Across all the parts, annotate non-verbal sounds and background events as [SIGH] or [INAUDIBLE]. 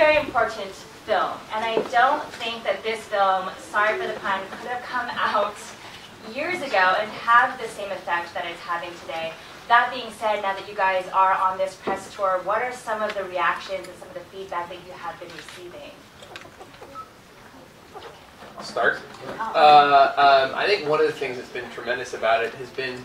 very important film, and I don't think that this film, sorry for the pun, could have come out years ago and have the same effect that it's having today. That being said, now that you guys are on this press tour, what are some of the reactions and some of the feedback that you have been receiving? I'll start. Uh, um, I think one of the things that's been tremendous about it has been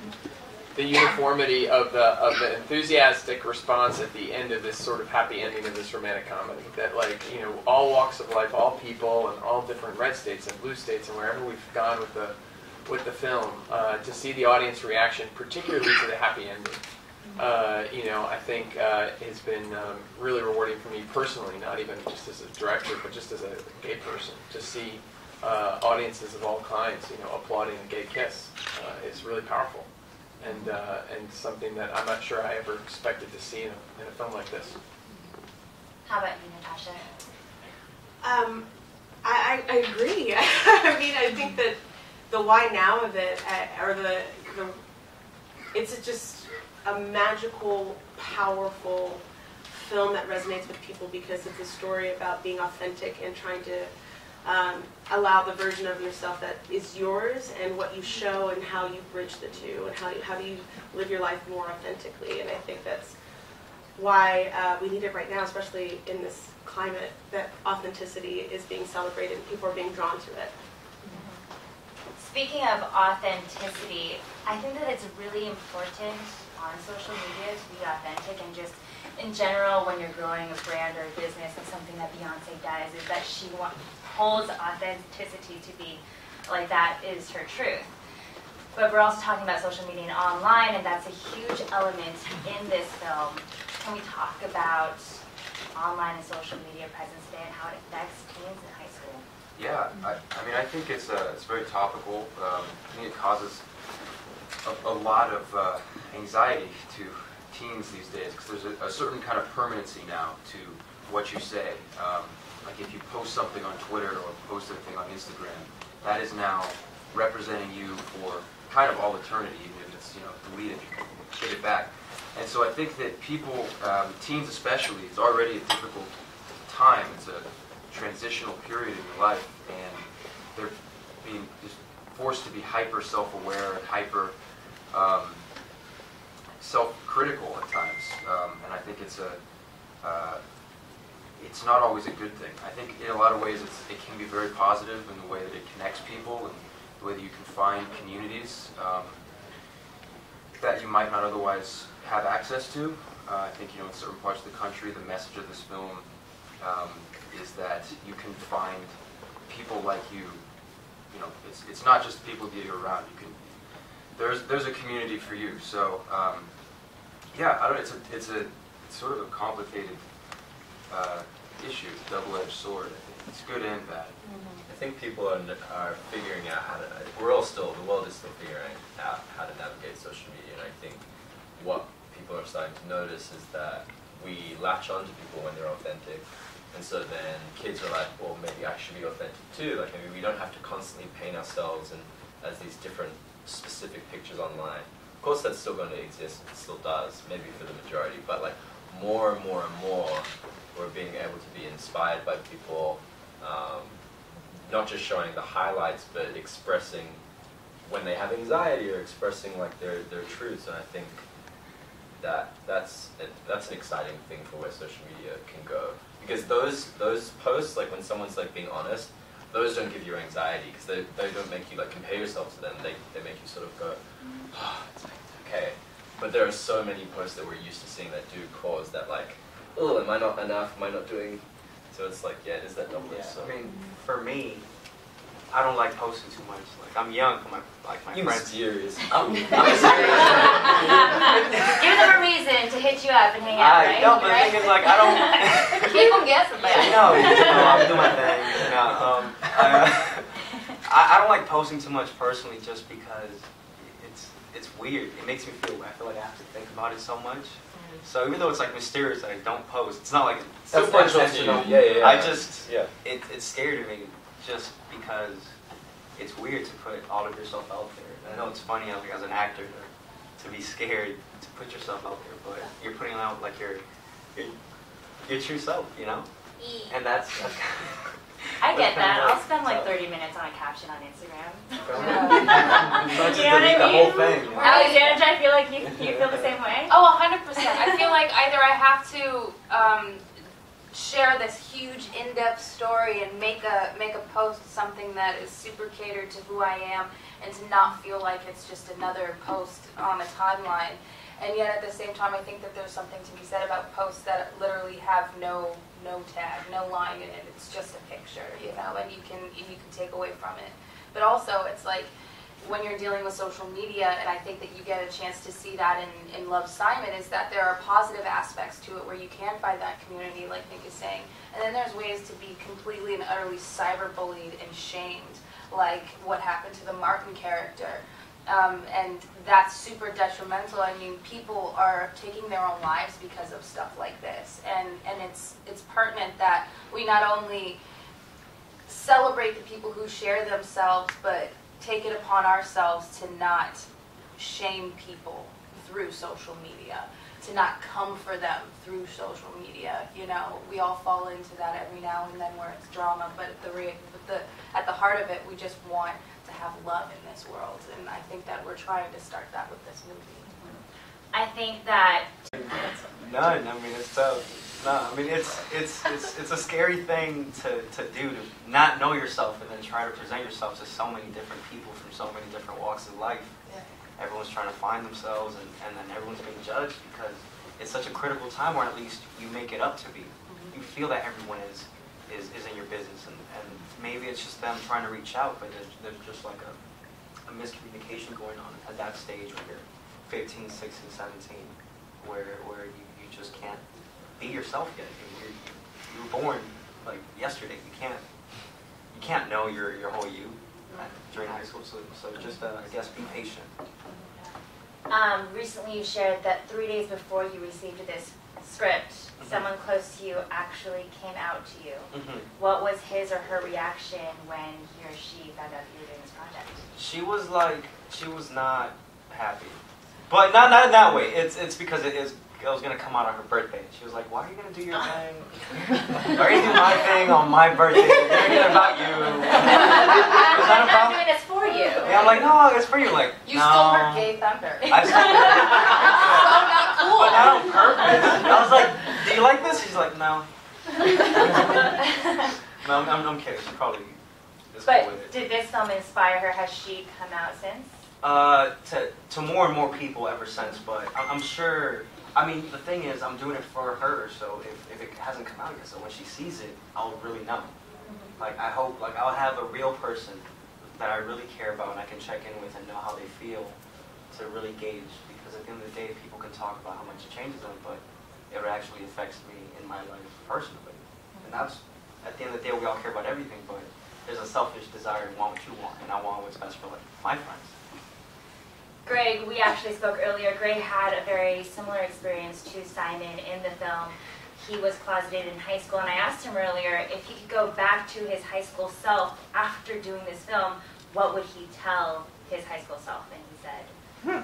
the uniformity of the of the enthusiastic response at the end of this sort of happy ending of this romantic comedy. That like you know all walks of life, all people, and all different red states and blue states, and wherever we've gone with the with the film, uh, to see the audience reaction, particularly to the happy ending. Uh, you know, I think uh, has been um, really rewarding for me personally, not even just as a director, but just as a gay person, to see uh, audiences of all kinds, you know, applauding a gay kiss uh, is really powerful, and uh, and something that I'm not sure I ever expected to see in a, in a film like this. How about you, Natasha? Um, I, I, I agree. [LAUGHS] I mean, I think that the why now of it, uh, or the, the it's just a magical, powerful film that resonates with people because it's a story about being authentic and trying to um, allow the version of yourself that is yours and what you show and how you bridge the two and how you, how do you live your life more authentically. And I think that's why uh, we need it right now, especially in this climate, that authenticity is being celebrated and people are being drawn to it. Speaking of authenticity, I think that it's really important on social media to be authentic and just in general when you're growing a brand or a business and something that Beyonce does is that she holds authenticity to be like that is her truth. But we're also talking about social media and online, and that's a huge element in this film. Can we talk about online and social media presence today and how it affects teens in high school? Yeah, I, I mean, I think it's uh, it's very topical. Um, I think it causes a, a lot of uh, anxiety to teens these days because there's a, a, certain kind of permanency now to what you say. Um, like if you post something on Twitter or post anything on Instagram, that is now representing you for kind of all eternity, even if it's you know deleted, get it back. And so I think that people, um, teens especially, it's already a difficult time. It's a transitional period in your life, and they're being just forced to be hyper self-aware and hyper um, self-critical at times. Um, and I think it's a uh, it's not always a good thing. I think in a lot of ways it can be very positive in the way that it connects people and the way that you can find communities um, that you might not otherwise have access to. Uh, I think you know in certain parts of the country the message of this film um, is that you can find people like you. You know, it's it's not just people that you're around. You can there's there's a community for you. So um, yeah, I don't. It's a it's a it's sort of a complicated uh, issue, double-edged sword. It's good and bad. Mm-hmm. I think people are, are figuring out how to. We're all still the world is still figuring out how to navigate social media, and I think what people are starting to notice is that we latch onto people when they're authentic and so then kids are like, well, maybe I should be authentic too. Like maybe we don't have to constantly paint ourselves and as these different specific pictures online. Of course, that's still going to exist. It still does, maybe for the majority. But like more and more and more, we're being able to be inspired by people, um, not just showing the highlights, but expressing when they have anxiety or expressing like their their truths. And I think that that's that's an exciting thing for where social media can go because those those posts like when someone's like being honest those don't give you anxiety because they, they don't make you like compare yourself to them they, they make you sort of go oh, it's okay but there are so many posts that we're used to seeing that do cause that like oh am I not enough am I not doing so it's like yeah is that double yeah, so. I mean for me I don't like posting too much. Like I'm young my like my you friends. Mysterious. [LAUGHS] I'm, I'm serious. [LAUGHS] Give them a reason to hit you up and hang out, I, right? No, but right? the thing is like I don't. [LAUGHS] Keep them guessing, man. Yeah, no, no, I'm doing my thing. No, um, I, uh, [LAUGHS] I, I don't like posting too much personally, just because it's it's weird. It makes me feel. I feel like I have to think about it so much. Mm. So even though it's like mysterious that I don't post, it's not like it's That's super intentional. Yeah, yeah, yeah. I just yeah it, it's scary to me just because it's weird to put all of yourself out there. And I know it's funny like as an actor to, to be scared to put yourself out there, but you're putting out like your your, your true self, you know. And that's, that's [LAUGHS] I get that. I'll spend like 30 minutes on a caption on Instagram. so [LAUGHS] You I just know [LAUGHS] what I delete whole mean? thing. Alexandra, I feel like you, you feel the same way. Oh, 100%. I feel like either I have to um, share this huge in-depth story and make a make a post something that is super catered to who I am and to not feel like it's just another post on a timeline. And yet at the same time I think that there's something to be said about posts that literally have no no tag, no line in it. It's just a picture, you know, and you can you can take away from it. But also it's like when you're dealing with social media, and I think that you get a chance to see that in, in Love Simon, is that there are positive aspects to it where you can find that community, like Nick is saying. And then there's ways to be completely and utterly cyberbullied and shamed, like what happened to the Martin character. Um, and that's super detrimental. I mean, people are taking their own lives because of stuff like this, and and it's it's pertinent that we not only celebrate the people who share themselves, but take it upon ourselves to not shame people through social media, to not come for them through social media. You know, we all fall into that every now and then where it's drama, but at the, re- but the at the heart of it, we just want to have love in this world, and I think that we're trying to start that with this movie. I think that None. I mean, it's tough. No, I mean it's it's it's it's a scary thing to, to do to not know yourself and then try to present yourself to so many different people from so many different walks of life. Everyone's trying to find themselves and, and then everyone's being judged because it's such a critical time where at least you make it up to be. Mm-hmm. You feel that everyone is is, is in your business and, and maybe it's just them trying to reach out, but there's, there's just like a, a miscommunication going on at that stage when you're 15, 16, 17, where where you, you just can't be yourself yet. You, you, you were born like yesterday. You can't you can't know your, your whole you during high school. So so just uh, I guess be patient. um, recently you shared that three days before you received this script, Mhm. someone close to you actually came out to you. Mm-hmm. What was his or her reaction when he or she found out you were doing this project? She was like she was not happy, but not not in that way. It's it's because it is. It was gonna come out on her birthday. And She was like, "Why are you gonna do your [LAUGHS] thing? Why are you doing my thing on my birthday? It's not about you." It's not I'm about [LAUGHS] doing this for you. Yeah, I'm like, no, it's for you. Like, You no. [LAUGHS] stole her gay thunder. I stole so not cool. But not on purpose. I was like, do you like this? She's like, no. No, I'm, I'm, I'm kidding. She probably is cool But with it. did this film inspire her? Has she come out since? Uh, to, to more and more people ever since, but I'm, I'm sure, I mean, the thing is, I'm doing it for her, so if, if it hasn't come out yet, so when she sees it, I'll really know. Mm-hmm. Like, I hope, like, I'll have a real person that I really care about and I can check in with and know how they feel to really gauge, because at the end of the day, people can talk about how much it changes them, but it actually affects me in my life personally. And mm-hmm. that's, at the end of the day, we all care about everything, but there's a selfish desire to want what you want, and I want what's best for, like, my friends. Greg, we actually spoke earlier. Greg had a very similar experience to Simon in the film. He was closeted in high school, and I asked him earlier if he could go back to his high school self after doing this film, what would he tell his high school self? And he said,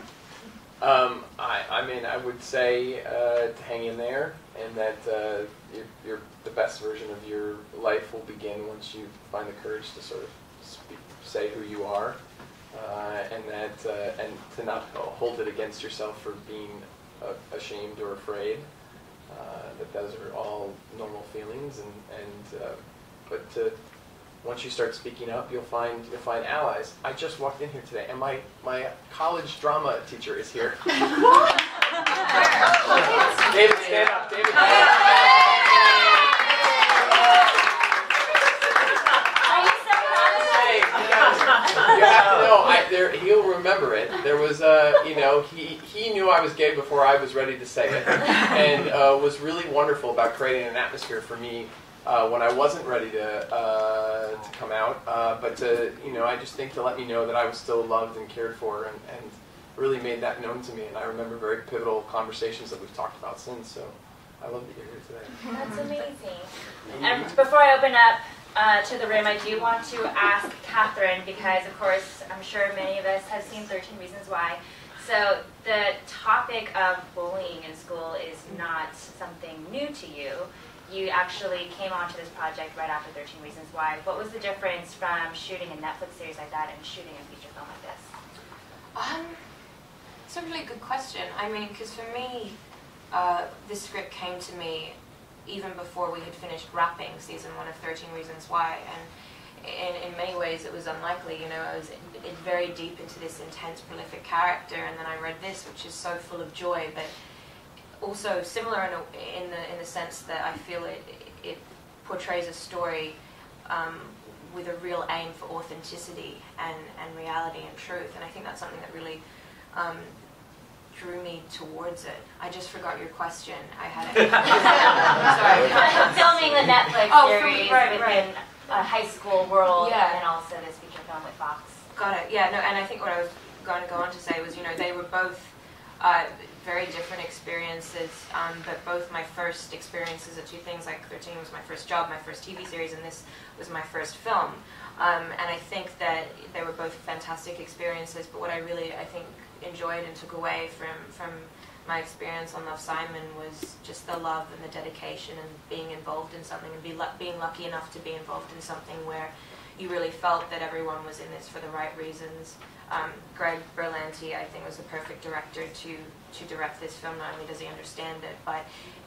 Um, I, I mean, I would say uh, to hang in there, and that uh, you're, you're, the best version of your life will begin once you find the courage to sort of speak, say who you are, uh, and that uh, and to not hold it against yourself for being uh, ashamed or afraid. Uh, that those are all normal feelings, and and uh, but to once you start speaking up, you'll find you'll find allies. I just walked in here today, and my my college drama teacher is here. [LAUGHS] David, stand up, David. [LAUGHS] stand up. Are you so Hey, you guys, you have to know, I, there, he'll remember it. There was, uh, you know, he, he knew I was gay before I was ready to say it, and uh, was really wonderful about creating an atmosphere for me uh, when I wasn't ready to uh, to come out. Uh, but to, you know, I just think to let me know that I was still loved and cared for, and, and really made that known to me. And I remember very pivotal conversations that we've talked about since. So I love that you're here today. That's amazing. And before I open up uh, to the room, I do want to ask Katherine, because of course, I'm sure many of us have seen 13 Reasons Why. So the topic of bullying in school is not something new to you. You actually came onto this project right after 13 Reasons Why. What was the difference from shooting a Netflix series like that and shooting a feature film like this? Um, it's a really good question. I mean, because for me, uh, this script came to me even before we had finished wrapping season one of 13 Reasons Why, and in, in many ways it was unlikely. You know, I was in, in very deep into this intense, prolific character, and then I read this, which is so full of joy, but also similar in, a, in the in the sense that I feel it it portrays a story. Um, with a real aim for authenticity and, and reality and truth. And I think that's something that really um, drew me towards it. I just forgot your question. I had [LAUGHS] it. [LAUGHS] Sorry. [LAUGHS] Filming the Netflix Oh, series filming- right, within a high school world Yeah. and then also this feature film with Fox. Got it. Yeah, no, and I think what I was going to go on to say was, you know, they were both uh, very different experiences, um, but both my first experiences are two things. Like 13 was my first job, my first TV series, and this was my first film. Um, and I think that they were both fantastic experiences. But what I really, I think, enjoyed and took away from from my experience on Love Simon was just the love and the dedication and being involved in something and be being lucky enough to be involved in something where you really felt that everyone was in this for the right reasons. Um, Greg Berlanti, I think, was the perfect director to to direct this film. Not only does he understand it, but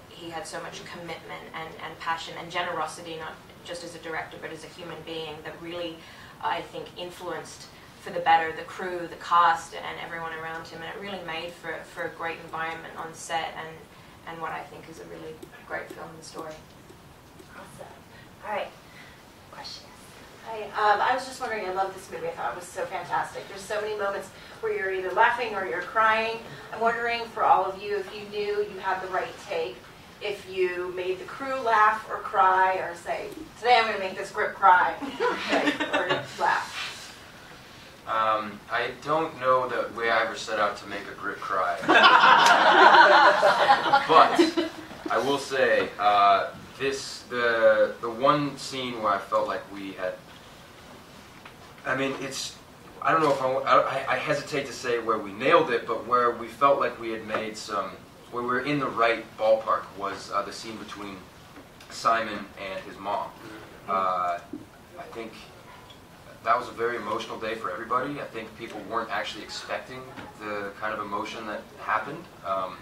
he had so much commitment and, and passion and generosity, not just as a director, but as a human being, that really, I think, influenced for the better the crew, the cast, and everyone around him. And it really made for, for a great environment on set and, and what I think is a really great film and story. Awesome. All right. Question. Hi, um, I was just wondering, I love this movie. I thought it was so fantastic. There's so many moments where you're either laughing or you're crying. I'm wondering for all of you if you knew you had the right take, if you made the crew laugh or cry or say, today I'm going to make this script cry [LAUGHS] or laugh. Um, I don't know that way I ever set out to make a grip cry. [LAUGHS] but I will say uh, this the the one scene where I felt like we had. I mean, it's. I don't know if I, I, I hesitate to say where we nailed it, but where we felt like we had made some, where we were in the right ballpark was uh, the scene between Simon and his mom. Uh, I think that was a very emotional day for everybody. I think people weren't actually expecting the kind of emotion that happened. Um,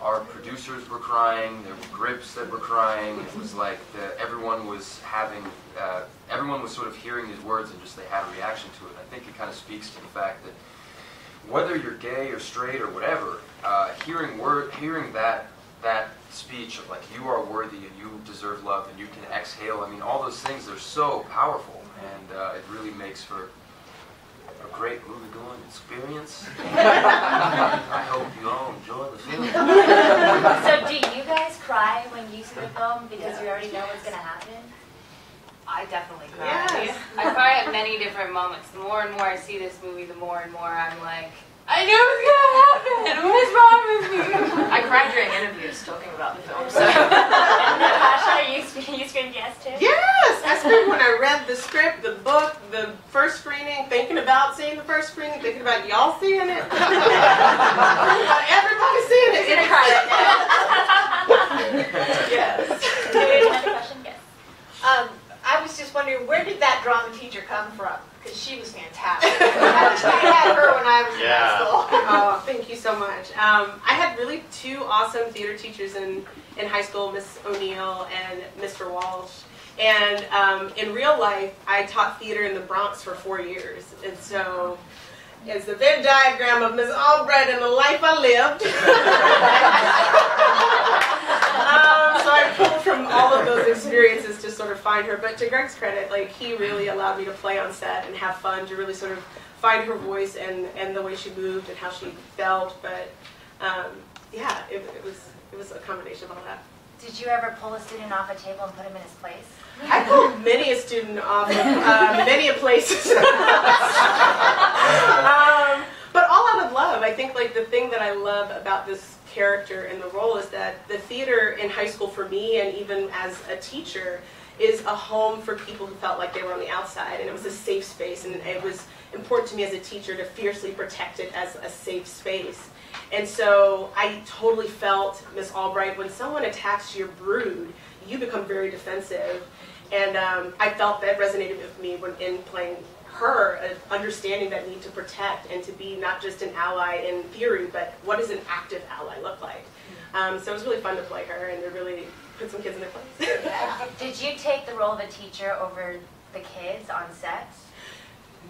our producers were crying. There were grips that were crying. It was like the, everyone was having, uh, everyone was sort of hearing these words and just they had a reaction to it. I think it kind of speaks to the fact that whether you're gay or straight or whatever, uh, hearing word, hearing that that speech of like you are worthy and you deserve love and you can exhale. I mean, all those things are so powerful, and uh, it really makes for a great movie-going experience. [LAUGHS] I hope you all enjoy the film. So do you guys cry when you see the film because you already know what's going to happen? I definitely cry. Yes. I cry at many different moments. The more and more I see this movie, the more and more I'm like, I knew it was gonna happen. [LAUGHS] What is wrong with me? I cried during interviews talking about the film. So. [LAUGHS] Natasha, you, screamed- you screamed yes too? Yes, I screamed when I read the script, the book, the first screening, thinking about seeing the first screening, thinking about y'all seeing it. [LAUGHS] Everybody seeing it. Gonna cry right Yes. now. Do we another question? Yes. Um, I was just wondering, where did that drama teacher come from? Because she was fantastic. I wish I had her when I was in high school. [LAUGHS] Oh, thank you so much. Um, I had really two awesome theater teachers in, in high school, Miss O'Neill and Mr. Walsh. And um, in real life, I taught theater in the Bronx for four years. And so it's the Venn diagram of Miss Albright and the life I lived. [LAUGHS] um, so I pulled from all of those experiences to sort of find her. But to Greg's credit, like he really allowed me to play on set and have fun to really sort of find her voice and, and the way she moved and how she felt. But um, yeah, it, it was it was a combination of all that. Did you ever pull a student off a table and put him in his place? I pulled many a student off of uh, many a places. [LAUGHS] um, but all out of love. I think like the thing that I love about this character in the role is that the theater in high school for me and even as a teacher is a home for people who felt like they were on the outside and it was a safe space and it was important to me as a teacher to fiercely protect it as a safe space. And so I totally felt, Miss Albright, when someone attacks your brood, you become very defensive. And um, I felt that resonated with me when in playing her, uh, understanding that need to protect and to be not just an ally in theory, but what does an active ally look like? Um, so it was really fun to play her and to really put some kids in their place. [LAUGHS] Did you take the role of a teacher over the kids on set?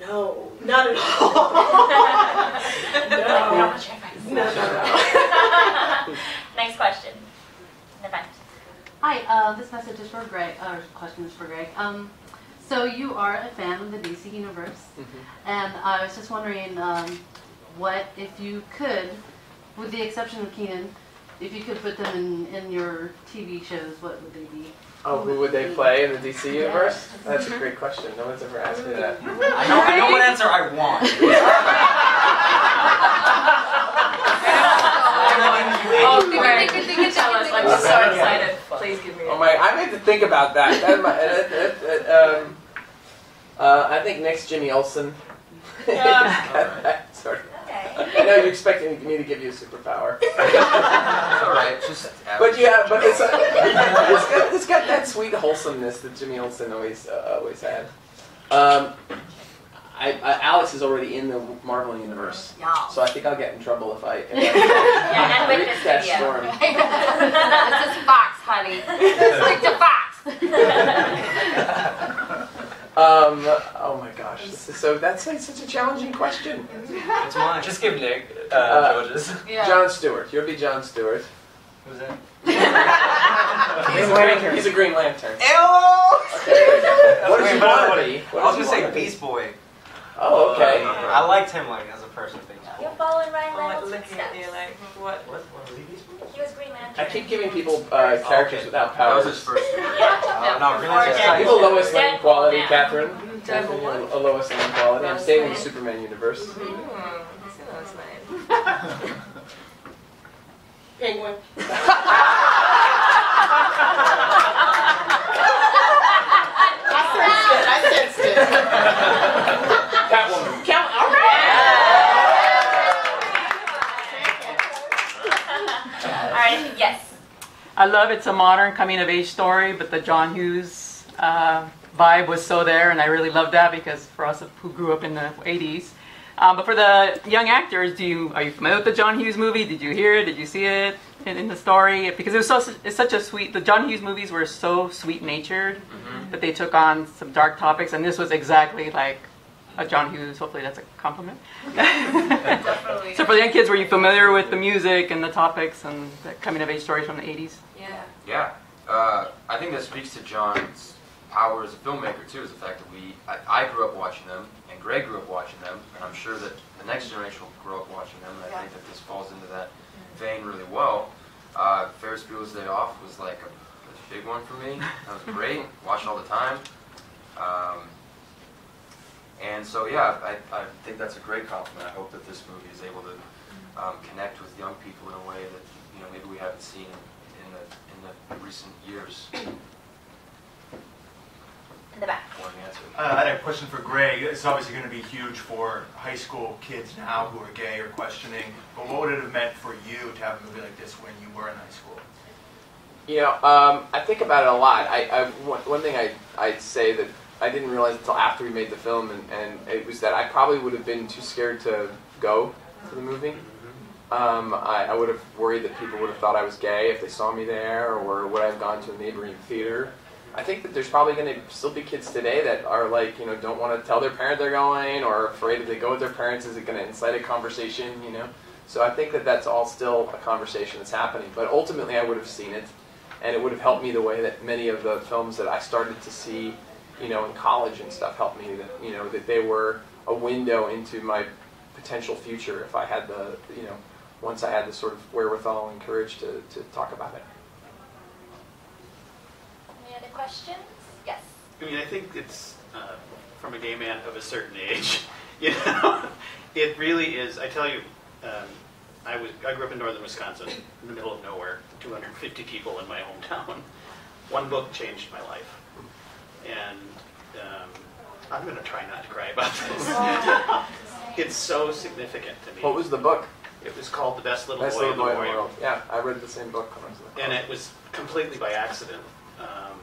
no, not at all. [LAUGHS] no. No, no, no. [LAUGHS] Next question. In the front. Hi, uh, this message is for Greg, or question is for Greg. Um, so you are a fan of the DC Universe, and I was just wondering um, what, if you could, with the exception of Keiynan, if you could put them in, in your TV shows, what would they be? Oh, who would they play in the DC universe? That's a great question. No one's ever asked me that. I know, I know what answer I want. [LAUGHS] Oh, think of, think of, think of, I'm so excited. Please give me Oh my! I need to think about that. [LAUGHS] that, might- uh, uh, uh, um, uh, I think next Jimmy Olsen. Yeah. [LAUGHS] Sorry. Okay. I know you expected me to give you a superpower, [LAUGHS] all right. Just but yeah, but it's, uh, it's, got, it's got that sweet wholesomeness that Jimmy Olsen always uh, always had. Um, I, I, Alex is already in the Marvel universe, Y'all. so I think I'll get in trouble if I. If I [LAUGHS] [LAUGHS] Yeah, and with this That video. storm. [LAUGHS] This is Fox, honey. Stick to Fox. Um, oh my gosh, this is so. That's like such a challenging question. It's mine. Just give Nick uh, Uh, George's. Yeah. John Stewart. You'll be John Stewart. Who's that? He's, a green, he's a Green Lantern. Ew! What did Wait, you but want what- to be? What I was did gonna you say wanna be? Beast Boy. Oh, okay. I liked him like as a person. Beast Boy. You're following Ryan I'm like Reynolds' looking at you like, what? What? What was he Beast He was Green Lantern. I keep giving people uh, characters without power. that was his first. [LAUGHS] Oh, no, Green Or Lantern's Deadpool. Give a Lois Lane quality, now. Katherine. Deadpool Katherine, what? A Lois Lane quality. I'm Lois staying in the Superman universe. Hmm, I see those names. [LAUGHS] [LAUGHS] Penguin. I sensed it. I sensed it. Catwoman. Count. All right. All right. Yes. I love it's a modern coming of age story, but the John Hughes uh, vibe was so there, and I really loved that because for us who grew up in the 80s. Um, but for the young actors, do you are you familiar with the John Hughes movie? Did you hear it? Did you see it in, in the story? Because it was so it's such a sweet. The John Hughes movies were so sweet natured that they took on some dark topics, and this was exactly like a John Hughes. Hopefully, that's a compliment. [LAUGHS] So for the young kids, were you familiar with the music and the topics and the coming of age stories from the 80s? Yeah. Yeah, uh, I think that speaks to John's power as a filmmaker too. Is the fact that we, I, I grew up watching them, and Greg grew up watching them, and I'm sure that the next generation will grow up watching them. And I think that this falls into that vein really well. Uh, Ferris Bueller's Day Off was like a, a big one for me. That was great. [LAUGHS] Watched all the time. Um, and so yeah, I, I think that's a great compliment. I hope that this movie is able to um, connect with young people in a way that you know maybe we haven't seen the in the recent years. In the back. One answer. Uh, I had a question for Greg. It's obviously going to be huge for high school kids now who are gay or questioning. But what would it have meant for you to have a movie like this when you were in high school? You know, um, I think about it a lot. I, I one, one thing I I'd say that I didn't realize until after we made the film, and, and it was that I probably would have been too scared to go to the movie. Um, I, I would have worried that people would have thought I was gay if they saw me there, or would I have gone to a neighboring theater. I think that there's probably going to still be kids today that are like, you know, don't want to tell their parent they're going, or afraid if they go with their parents, is it going to incite a conversation, you know? So I think that that's all still a conversation that's happening. But ultimately, I would have seen it, and it would have helped me the way that many of the films that I started to see, you know, in college and stuff helped me. That you know that they were a window into my potential future if I had the, you know, once I had the sort of wherewithal and courage to, to talk about it. Any other questions? Yes. I mean, I think it's uh, from a gay man of a certain age. [LAUGHS] You know, it really is. I tell you, um, I was I grew up in northern Wisconsin, in the middle of nowhere, 250 people in my hometown. One book changed my life, and um, I'm going to try not to cry about this. [LAUGHS] it's so significant to me. What was the book? It was called The Best Little Best Boy Little in the Boy in the World. World. Yeah, I read the same book when I was in the and it was completely by accident. Um,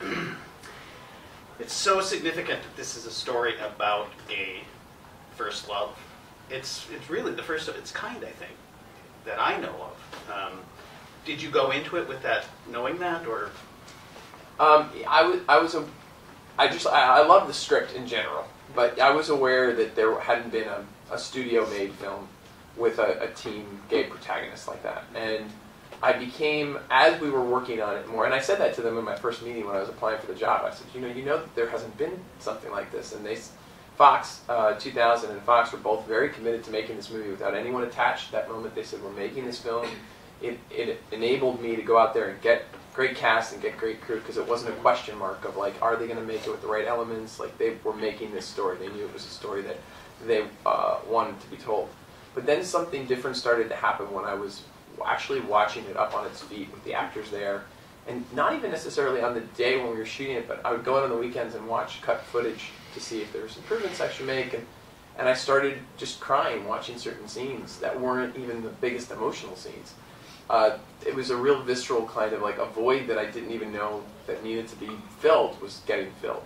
and [CLEARS THROAT] it's so significant that this is a story about a first love. It's it's really the first of its kind, I think, that I know of. Um, did you go into it with that, knowing that, or Um, I was, I was a, I just, I, I love the script in general, but I was aware that there hadn't been a, a studio-made film with a, a teen gay protagonist like that, and I became, as we were working on it more, and I said that to them in my first meeting when I was applying for the job. I said, you know, you know that there hasn't been something like this, and they, Fox, uh, 2000 and Fox were both very committed to making this movie without anyone attached. At That moment, they said, we're making this film. It, it enabled me to go out there and get great cast and get great crew because it wasn't a question mark of like, are they going to make it with the right elements? Like they were making this story. They knew it was a story that they uh, wanted to be told. But then something different started to happen when I was actually watching it up on its feet with the actors there. And not even necessarily on the day when we were shooting it, but I would go out on the weekends and watch cut footage to see if there was improvements I should make. And, and I started just crying watching certain scenes that weren't even the biggest emotional scenes. Uh, it was a real visceral kind of like a void that I didn't even know that needed to be filled was getting filled.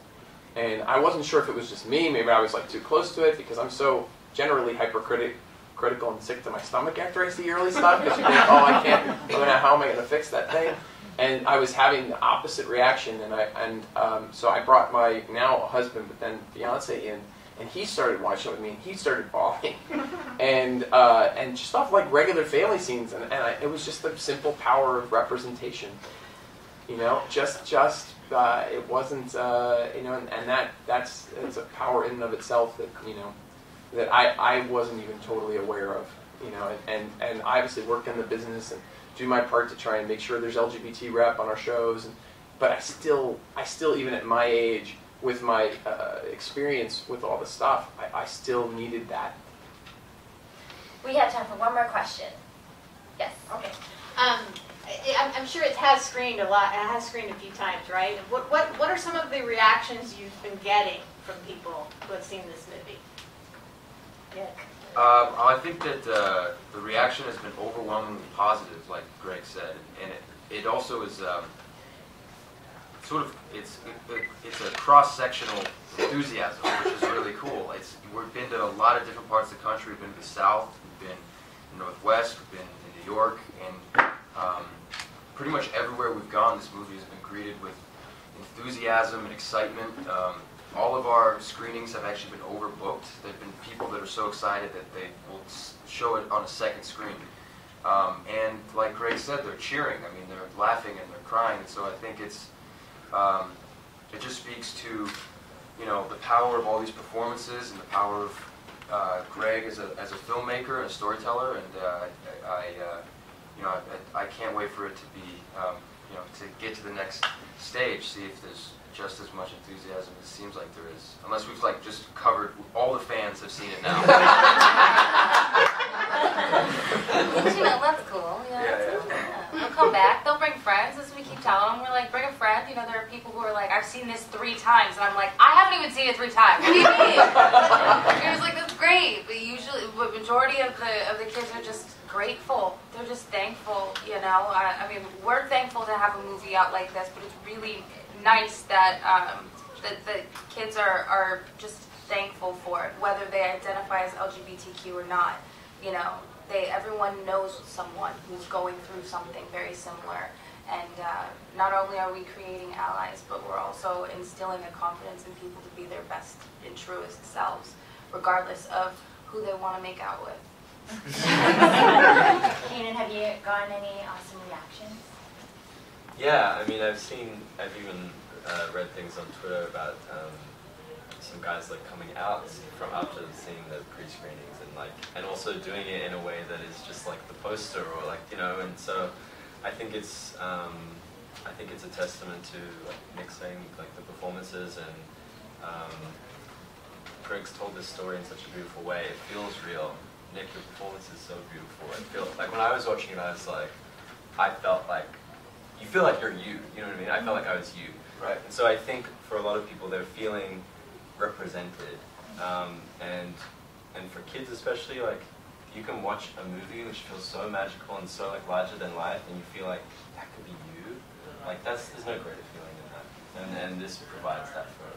And I wasn't sure if it was just me. Maybe I was like too close to it because I'm so generally hypercritic, critical and sick to my stomach after I see early stuff because you think, oh, I can't. I don't know how am I going to fix that thing. And I was having the opposite reaction, and I and um, so I brought my now husband, but then fiance in, and he started watching it with me, and he started bawling, [LAUGHS] and uh, and just off like regular family scenes, and, and I, it was just the simple power of representation, you know, just just uh, it wasn't uh, you know, and, and that that's it's a power in and of itself that you know that I, I wasn't even totally aware of, you know, and, and, and I obviously work in the business and do my part to try and make sure there's LGBT rep on our shows, and, but I still, I still, even at my age, with my uh, experience with all the stuff, I, I still needed that. We have time for one more question. Yes. Okay. Um, I- I'm, I'm sure it has screened a lot. It has screened a few times, right? What, what, what are some of the reactions you've been getting from people who have seen this movie? Um, I think that uh, the reaction has been overwhelmingly positive, like Greg said, and it, it also is um, sort of it's it, it's a cross sectional enthusiasm, which is really cool. It's we've been to a lot of different parts of the country. We've been to the South, we've been in the Northwest, we've been in New York, and um, pretty much everywhere we've gone, this movie has been greeted with enthusiasm and excitement. Um, all of our screenings have actually been overbooked. There have been people that are so excited that they will show it on a second screen. Um, and like Greg said, they're cheering. I mean, they're laughing and they're crying. And so I think it's, um, it just speaks to, you know, the power of all these performances and the power of uh, Greg as a, as a filmmaker and a storyteller. And uh, I, I uh, you know, I, I can't wait for it to be, um, you know, to get to the next stage, see if there's just as much enthusiasm as it seems like there is. Unless we've like just covered, all the fans have seen it now. [LAUGHS] you know, that's cool. You know, Yeah, that's yeah. cool. Yeah. They'll come back. They'll bring friends. As we keep telling them, we're like, bring a friend. You know, there are people who are like, I've seen this three times, and I'm like, I haven't even seen it three times. What do you mean? [LAUGHS] it was like that's great, but usually, the majority of the of the kids are just grateful. They're just thankful. You know, I, I mean, we're thankful to have a movie out like this, but it's really nice that um, that the kids are are just thankful for it, whether they identify as LGBTQ or not. You know, they everyone knows someone who's going through something very similar. And uh, not only are we creating allies, but we're also instilling a confidence in people to be their best and truest selves, regardless of who they want to make out with. [LAUGHS] [LAUGHS] Keiynan, have you gotten any awesome reactions? Yeah, I mean, I've seen, I've even uh, read things on Twitter about um, some guys like coming out from after seeing the pre-screenings and like, and also doing it in a way that is just like the poster or like, you know, and so I think it's, um, I think it's a testament to like like the performances and um, Greg's told this story in such a beautiful way. It feels real. Nick, your performance is so beautiful. It feels like when I was watching it, I was like, I felt like you feel like you're you. You know what I mean? I felt like I was you. Right. And so I think for a lot of people, they're feeling represented. Um, and and for kids especially, like you can watch a movie which feels so magical and so like larger than life, and you feel like that could be you. Like that's there's no greater feeling than that. And and this provides that for